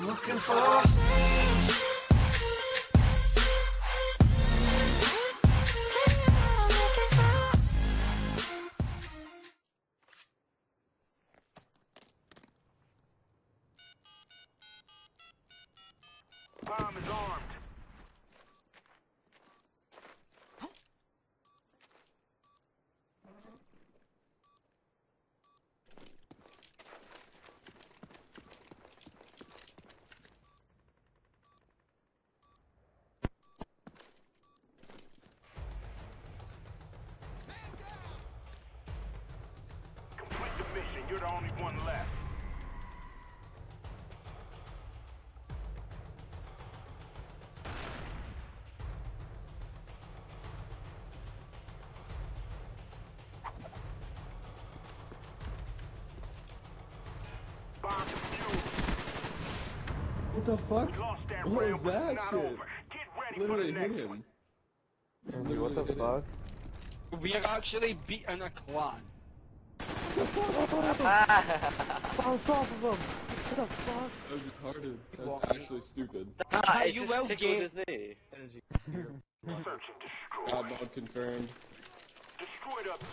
I'm looking for. Bomb is armed. You're the only one left. Bomb defused. What the fuck? What is that What round, was but it's that not shit? Get ready Literally the hit him. one. Dude, what the fuck? We are actually beating a clan. Bounce off of him! What the fuck? That was retarded. That was actually stupid. Ah, it you just will tickled get- his knee. Search and destroy. God confirmed. Destroy the